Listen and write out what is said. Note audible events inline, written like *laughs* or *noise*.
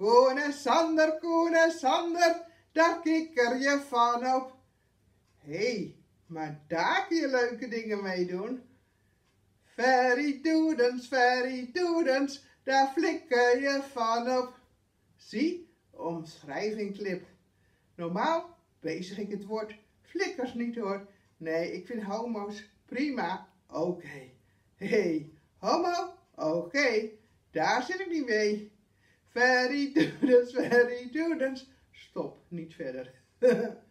Koen en Sander, Koen en Sander, daar kikker je van op. Hé, hey, maar daar kun je leuke dingen mee doen. Ferry doedens, ferry doedens, daar flikker je van op. Zie, omschrijving Normaal bezig ik het woord flikkers niet hoor. Nee, ik vind homo's prima. Oké. Okay. hey, homo? Oké, daar zit ik niet mee. Ferry doedens, ferry doedens. Stop, niet verder. *laughs*